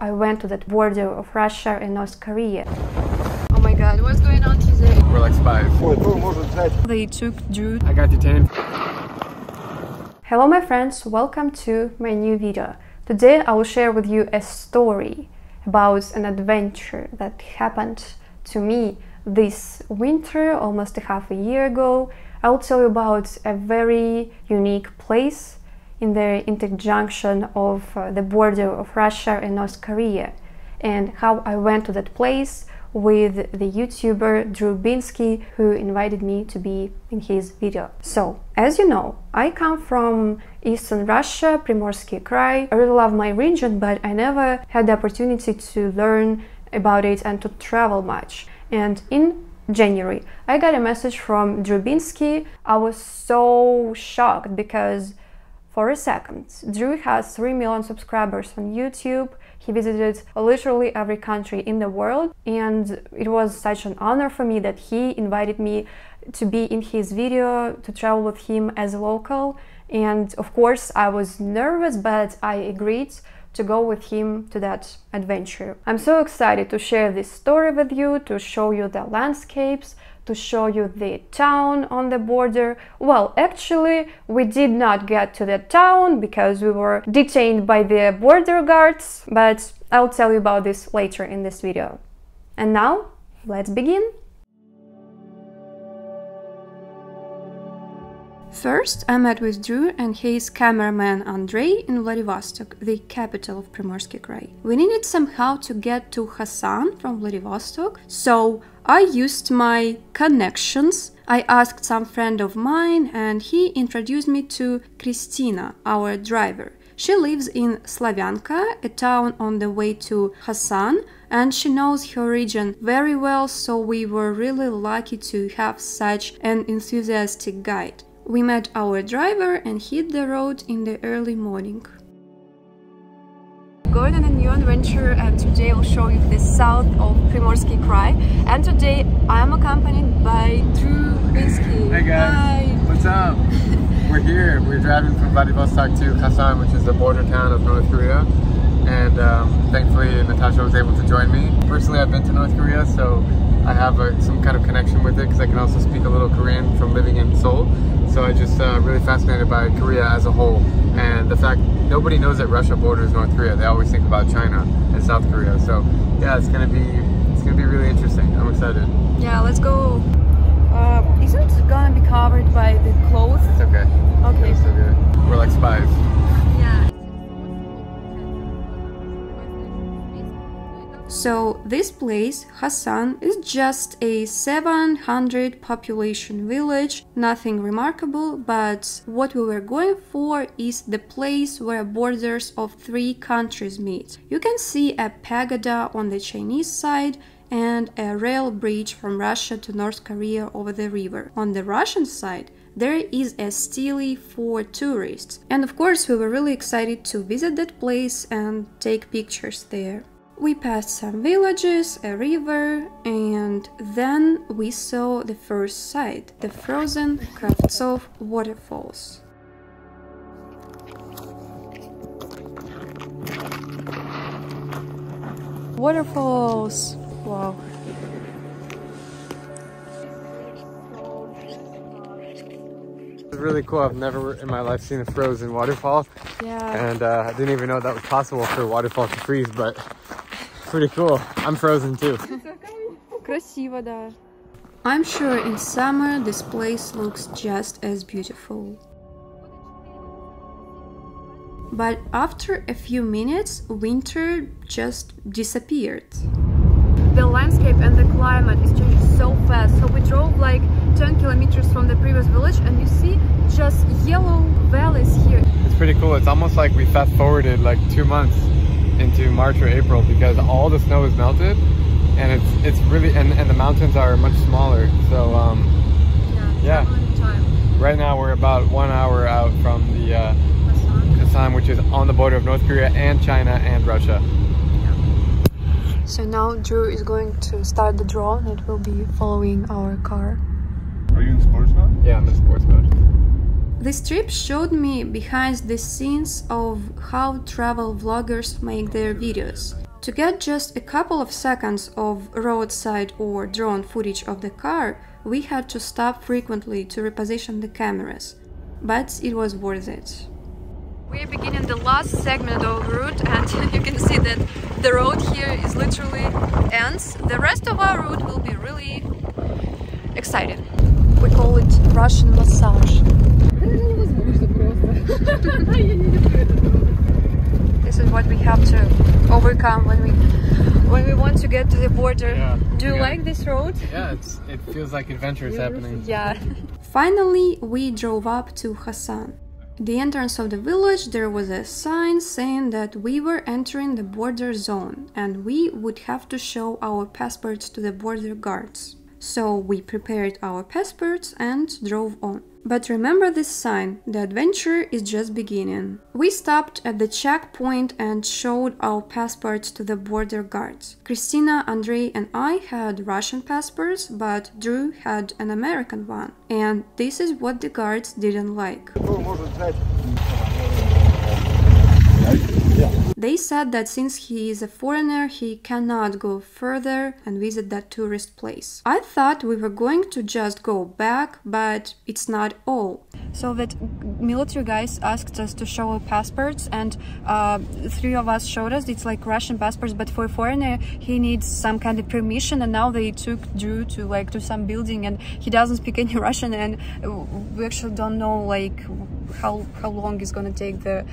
I went to that border of Russia and North Korea. Oh my god, what's going on today? We're like spies. They took Drew. I got detained. Hello my friends, welcome to my new video. Today I will share with you a story about an adventure that happened to me this winter, almost a half a year ago. I will tell you about a very unique place in the interjunction of uh, the border of Russia and North Korea and how I went to that place with the YouTuber Drew Binsky who invited me to be in his video. So, as you know, I come from eastern Russia, Primorsky Krai. I really love my region, but I never had the opportunity to learn about it and to travel much. And in January, I got a message from Drew Binsky. I was so shocked because for a second. Drew has 3 million subscribers on YouTube. He visited literally every country in the world, and it was such an honor for me that he invited me to be in his video, to travel with him as a local. And of course, I was nervous, but I agreed to go with him to that adventure. I'm so excited to share this story with you, to show you the landscapes, to show you the town on the border. Well, actually, we did not get to the town because we were detained by the border guards, but I'll tell you about this later in this video. And now, let's begin! First, I met with Drew and his cameraman Andrei in Vladivostok, the capital of Primorsky Krai. We needed somehow to get to Khasan from Vladivostok, so I used my connections. I asked some friend of mine and he introduced me to Kristina, our driver. She lives in Slavyanka, a town on the way to Khasan, and she knows her region very well, so we were really lucky to have such an enthusiastic guide. We met our driver and hit the road in the early morning. Going on a new adventure and today I'll show you the south of Primorsky Krai and today I am accompanied by Drew Binsky. Hey guys, Hi. what's up? We're here. We're driving from Vladivostok to Khasan, which is the border town of North Korea. And um, thankfully Natasha was able to join me. Personally, I've been to North Korea, so I have a, some kind of connection with it because I can also speak a little Korean from living in Seoul. So I just uh, really fascinated by Korea as a whole and the fact nobody knows that Russia borders North Korea. They always think about China and South Korea. So yeah, it's gonna be it's gonna be really interesting. I'm excited. Yeah, let's go. Uh, isn't it gonna be covered by the clothes? It's okay. Okay. It's so good. We're like spies. So this place, Khasan, is just a 700 population village, nothing remarkable, but what we were going for is the place where borders of three countries meet. You can see a pagoda on the Chinese side and a rail bridge from Russia to North Korea over the river. On the Russian side, there is a stele for tourists. And of course, we were really excited to visit that place and take pictures there. We passed some villages, a river, and then we saw the first sight the frozen Kravtsov waterfalls. Waterfalls. Wow. It's really cool. I've never in my life seen a frozen waterfall, Yeah. and uh, I didn't even know that was possible for a waterfall to freeze. But pretty cool. I'm frozen too. Красиво, да. I'm sure in summer this place looks just as beautiful. But after a few minutes, winter just disappeared. The landscape and the climate is changing so fast. So we drove like 10 kilometers from the previous village and you see just yellow valleys here. It's pretty cool. It's almost like we fast forwarded like two months into March or April because all the snow is melted and it's it's really and, and the mountains are much smaller. So um, Yeah. traveling Time. right now we're about one hour out from the uh, Khasan, which is on the border of North Korea and China and Russia. So now Drew is going to start the drone. It will be following our car. Are you in sports mode? Yeah, I'm in sports mode. This trip showed me behind the scenes of how travel vloggers make their videos. To get just a couple of seconds of roadside or drone footage of the car, we had to stop frequently to reposition the cameras, but it was worth it. We are beginning the last segment of route and you can see that the road here is literally ends. The rest of our route will be really exciting. We call it Russian massage. This is what we have to overcome when we when we want to get to the border. Yeah, Do you yeah. like this road? Yeah, it's, it feels like adventure is happening. Yeah. Finally, we drove up to Khasan. At the entrance of the village, there was a sign saying that we were entering the border zone and we would have to show our passports to the border guards. So we prepared our passports and drove on. But remember this sign the adventure is just beginning. We stopped at the checkpoint and showed our passports to the border guards. Christina, Andrei, and I had Russian passports, but Drew had an American one. And this is what the guards didn't like. They said that since he is a foreigner, he cannot go further and visit that tourist place. I thought we were going to just go back, but it's not all. So that military guys asked us to show our passports, and uh, three of us showed us. It's like Russian passports, but for a foreigner, he needs some kind of permission. And now they took Drew to like to some building, and he doesn't speak any Russian, and we actually don't know like how how long it's gonna take the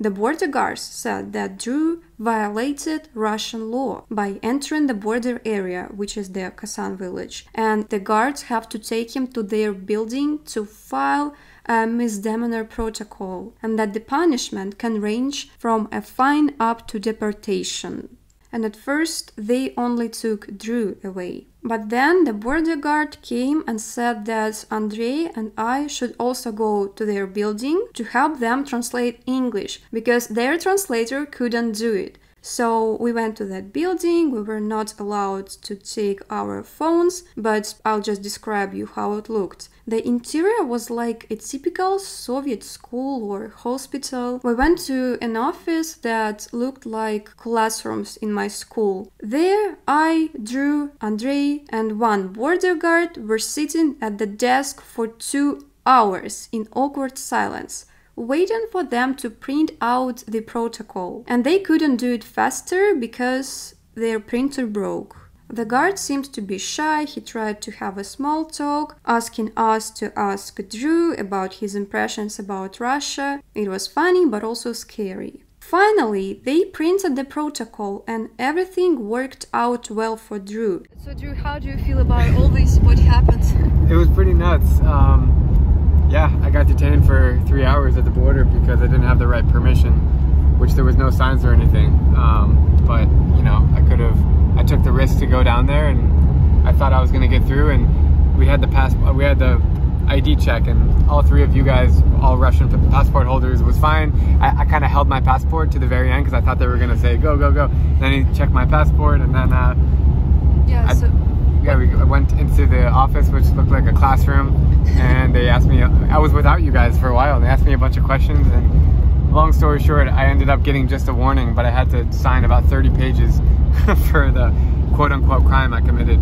The border guards said that Drew violated Russian law by entering the border area, which is the Khasan village, and the guards have to take him to their building to file a misdemeanor protocol, and that the punishment can range from a fine up to deportation. And at first, they only took Drew away. But then the border guard came and said that Andrei and I should also go to their building to help them translate English because their translator couldn't do it. So we went to that building. We were not allowed to take our phones, but I'll just describe you how it looked. The interior was like a typical Soviet school or hospital. We went to an office that looked like classrooms in my school. There, I, Drew, Andrei, and one border guard were sitting at the desk for two hours in awkward silence waiting for them to print out the protocol. And they couldn't do it faster because their printer broke. The guard seemed to be shy. He tried to have a small talk, asking us to ask Drew about his impressions about Russia. It was funny but also scary. Finally, they printed the protocol and everything worked out well for Drew. So Drew, how do you feel about all this? What happened? It was pretty nuts. Um, yeah, I got detained for three hours at the border because I didn't have the right permission, which there was no signs or anything. Um, but you know, I could have. I took the risk to go down there, and I thought I was going to get through. And we had the pass. We had the ID check, and all three of you guys, all Russian passport holders, was fine. I, I kind of held my passport to the very end because I thought they were going to say go, go, go. Then he checked my passport, and then. Uh, Yeah. I- So yeah, we went into the office, which looked like a classroom, and they asked me. I was without you guys for a while. and They asked me a bunch of questions, and long story short, I ended up getting just a warning, but I had to sign about 30 pages for the quote-unquote crime I committed.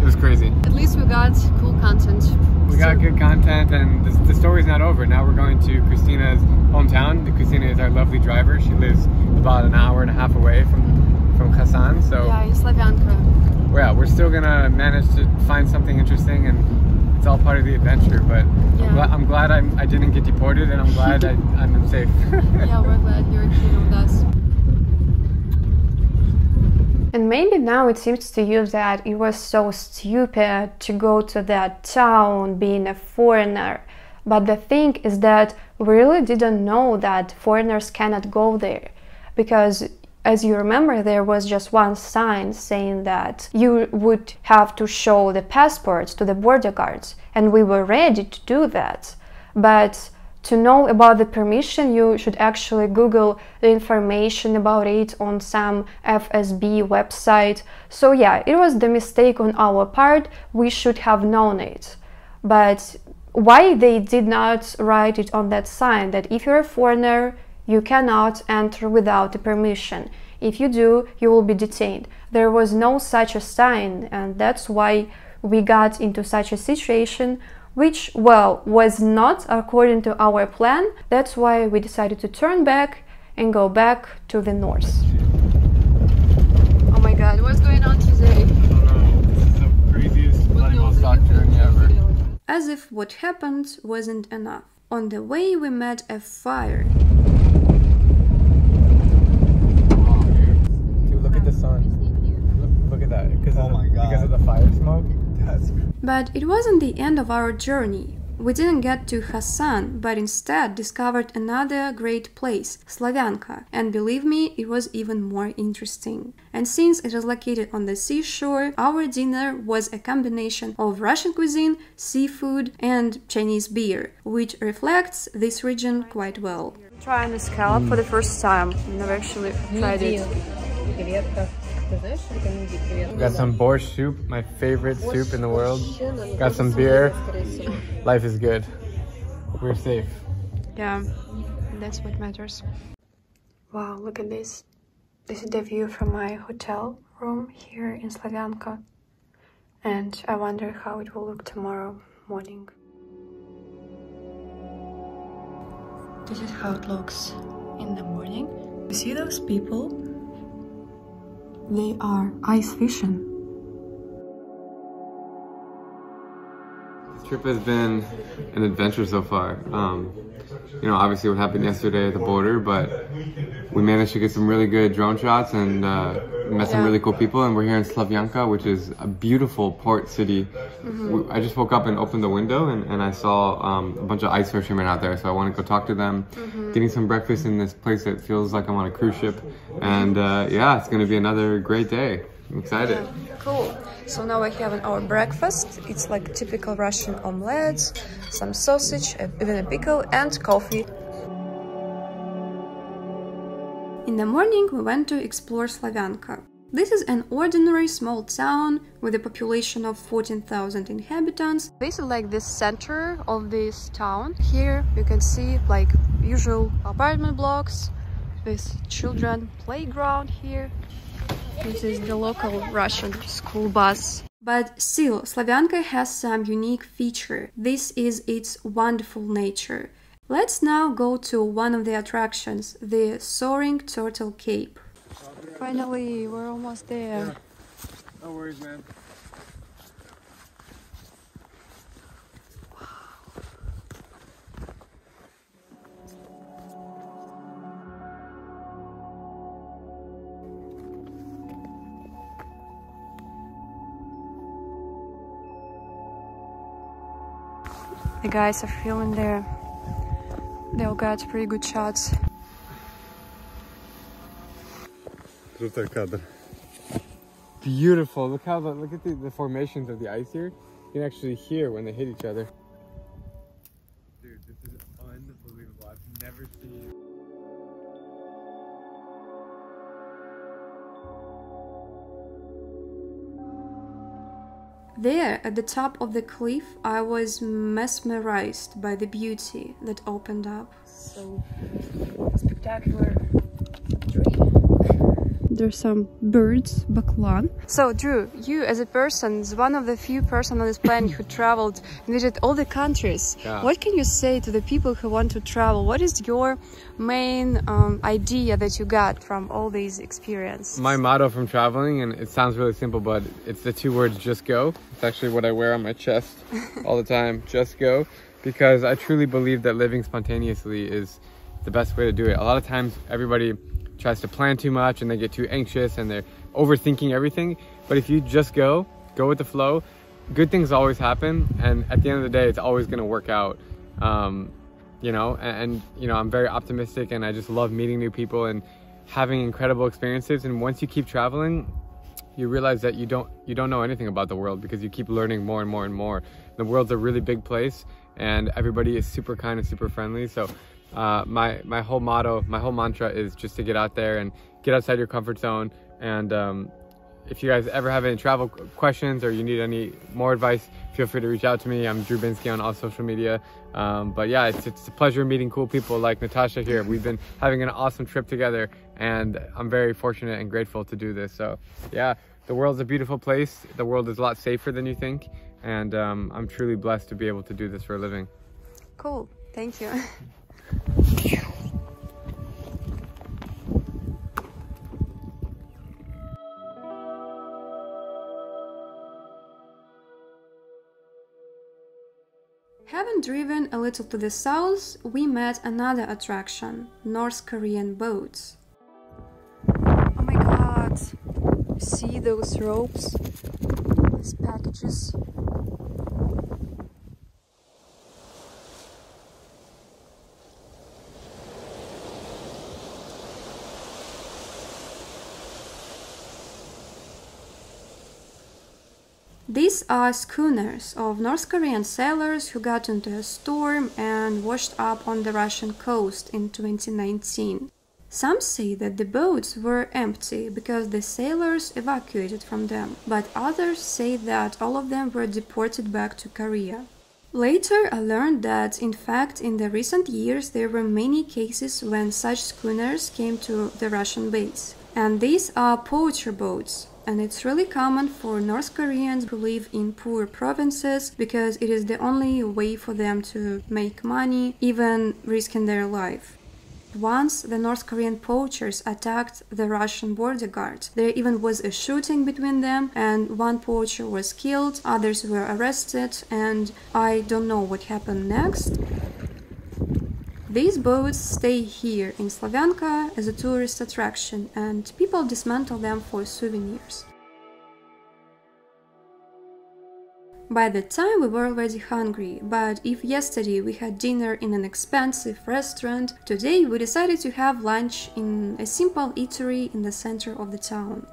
It was crazy. at least we got cool content. We got good content, and the, the story's not over. Now we're going to Christina's hometown. Christina is our lovely driver. She lives about an hour and a half away from from Khasan, so Yeah, in Slavyanka. yeah, we're still gonna manage to find something interesting, and it's all part of the adventure. But Yeah. I'm, gla- I'm glad I'm, I didn't get deported, and I'm glad I, I'm safe. Yeah, we're glad you're here with us. And maybe now it seems to you that it was so stupid to go to that town being a foreigner. But the thing is that we really didn't know that foreigners cannot go there. Because, as you remember, there was just one sign saying that you would have to show the passports to the border guards. And we were ready to do that. But to know about the permission, you should actually Google the information about it on some FSB website. So, yeah, it was the mistake on our part. We should have known it. But why they did not write it on that sign that if you're a foreigner, you cannot enter without a permission. If you do, you will be detained. There was no such a sign, and that's why we got into such a situation which, well, was not according to our plan. That's why we decided to turn back and go back to the north. Oh my god, what's going on today? This is the craziest Vladivostok journey ever. As if what happened wasn't enough. On the way, we met a fire. Dude, look at the sun. Look, look at that. Because Oh of, my the- God. Because of the fire smoke. That's But it wasn't the end of our journey. We didn't get to Khasan, but instead discovered another great place, Slavyanka. And believe me, it was even more interesting. And since it is located on the seashore, our dinner was a combination of Russian cuisine, seafood, and Chinese beer, which reflects this region quite well. Trying a scallop for the first time. Never actually tried it. Got some borscht soup, my favorite soup in the world. Got some beer. Life is good. We're safe. Yeah, that's what matters. Wow, look at this. This is the view from my hotel room here in Slavyanka. And I wonder how it will look tomorrow morning. This is how it looks in the morning. You see those people they are ice fishing. Trip has been an adventure so far. Um, you know, obviously what happened yesterday at the border, but we managed to get some really good drone shots and uh, met some really cool people. And we're here in Slavyanka, which is a beautiful port city. We, I just woke up and opened the window and, and I saw um, a bunch of ice fishermen out there. So I want to go talk to them, getting some breakfast in this place that feels like I'm on a cruise ship. And uh, yeah, it's going to be another great day. I'm excited. Cool. So now we're having our breakfast. It's like typical Russian omelets, some sausage, even a pickle, and coffee. In the morning, we went to explore Slavyanka. This is an ordinary small town with a population of 14,000 inhabitants. This is like the center of this town. Here you can see like usual apartment blocks with children playground here. This is the local Russian school bus. But still, Slavyanka has some unique feature. This is its wonderful nature. Let's now go to one of the attractions, the Soaring Turtle Cape. Finally, we're almost there. No worries, man. guys are feeling there. They all got pretty good shots. Beautiful. Look how the, look at the, the formations of the ice here. You can actually hear when they hit each other. Dude, this is unbelievable. I've never seen There, at the top of the cliff, I was mesmerized by the beauty that opened up. So spectacular. There's some birds, baklan. So, Drew, you as a person is one of the few person on this planet who traveled and visited all the countries. Yeah. What can you say to the people who want to travel? What is your main um, idea that you got from all these experiences? My motto from traveling, and it sounds really simple, but it's the two words just go. It's actually what I wear on my chest all the time just go. Because I truly believe that living spontaneously is the best way to do it. A lot of times, everybody tries to plan too much and they get too anxious and they're overthinking everything. But if you just go, go with the flow, good things always happen. And at the end of the day, it's always going to work out. Um, you know, and, and, you know, I'm very optimistic and I just love meeting new people and having incredible experiences. And once you keep traveling, you realize that you don't you don't know anything about the world because you keep learning more and more and more. The world's a really big place, and everybody is super kind and super friendly. So, uh, my my whole motto, my whole mantra is just to get out there and get outside your comfort zone and um, if you guys ever have any travel questions or you need any more advice, feel free to reach out to me. I'm Drew Binsky on all social media. Um, but yeah, it's, it's a pleasure meeting cool people like Natasha here. We've been having an awesome trip together and I'm very fortunate and grateful to do this. So yeah, the world's a beautiful place. The world is a lot safer than you think. And um, I'm truly blessed to be able to do this for a living. Cool. Thank you. Having driven a little to the south, we met another attraction North Korean boats. Oh my god! See those ropes? These packages. These are schooners of North Korean sailors who got into a storm and washed up on the Russian coast in 2019. Some say that the boats were empty because the sailors evacuated from them, but others say that all of them were deported back to Korea. Later, I learned that, in fact, in the recent years there were many cases when such schooners came to the Russian base. And these are poacher boats, and it's really common for North Koreans who live in poor provinces because it is the only way for them to make money, even risking their life. Once the North Korean poachers attacked the Russian border guard. There even was a shooting between them, and one poacher was killed, others were arrested, and I don't know what happened next. These boats stay here in Slavyanka as a tourist attraction and people dismantle them for souvenirs. By that time we were already hungry, but if yesterday we had dinner in an expensive restaurant, today we decided to have lunch in a simple eatery in the center of the town.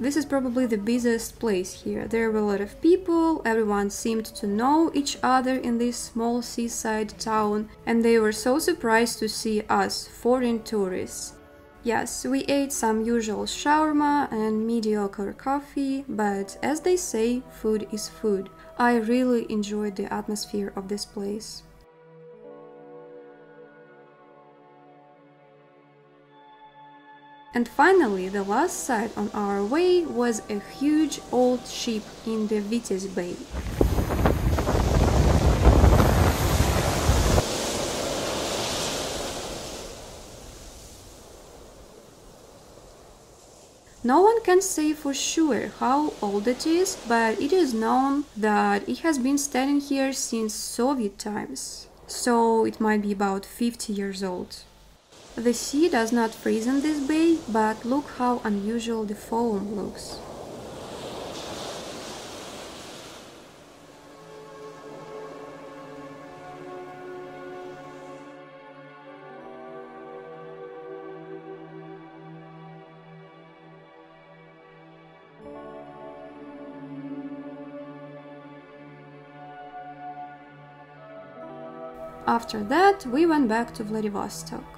This is probably the busiest place here. There were a lot of people, everyone seemed to know each other in this small seaside town, and they were so surprised to see us, foreign tourists. Yes, we ate some usual shawarma and mediocre coffee, but as they say, food is food. I really enjoyed the atmosphere of this place. And finally, the last sight on our way was a huge old ship in the Vityaz Bay. No one can say for sure how old it is, but it is known that it has been standing here since Soviet times, so it might be about 50 years old. The sea does not freeze in this bay, but look how unusual the foam looks. After that, we went back to Vladivostok.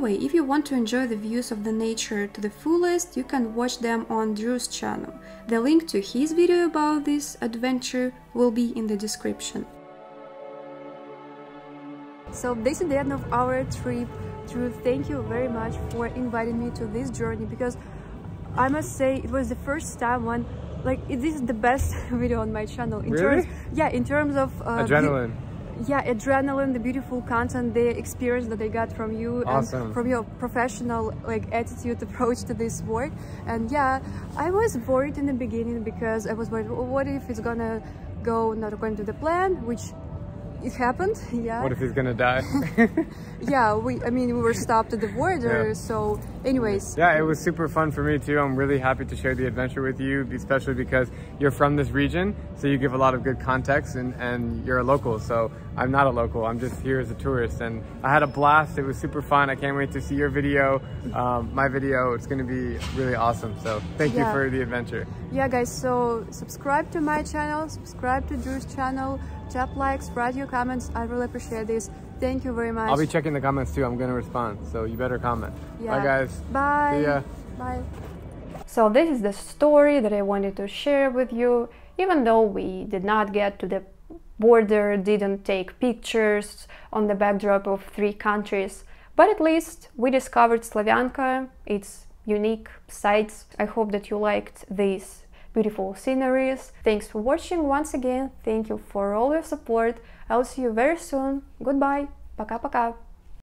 Way, if you want to enjoy the views of the nature to the fullest, you can watch them on Drew's channel. The link to his video about this adventure will be in the description. So this is the end of our trip. Drew, thank you very much for inviting me to this journey because I must say it was the first time when like this is the best video on my channel in Really? terms yeah in terms of uh, the- Adrenaline. Yeah adrenaline the beautiful content the experience that i got from you Awesome. and from your professional like attitude approach to this work and yeah i was worried in the beginning because i was worried "Well, what if it's gonna go not according to the plan which it happened. Yeah. What if he's gonna die? yeah. We. I mean, we were stopped at the border. Yeah. So, anyways. yeah, it was super fun for me too. I'm really happy to share the adventure with you, especially because you're from this region, so you give a lot of good context, and and you're a local. So I'm not a local. I'm just here as a tourist, and I had a blast. It was super fun. I can't wait to see your video, um, my video. It's gonna be really awesome. So thank Yeah. you for the adventure. Yeah, guys. So subscribe to my channel. Subscribe to Drew's channel. Tap likes. Write your comments. I really appreciate this. Thank you very much. I'll be checking the comments too. I'm gonna respond, so you better comment. Yeah. Bye, guys. Bye. See ya. Bye. So this is the story that I wanted to share with you, even though we did not get to the border, didn't take pictures on the backdrop of three countries, but at least we discovered Slavyanka, its unique sites. I hope that you liked these beautiful sceneries. Thanks for watching once again. Thank you for all your support. I'll see you very soon. Goodbye. Пока-пока.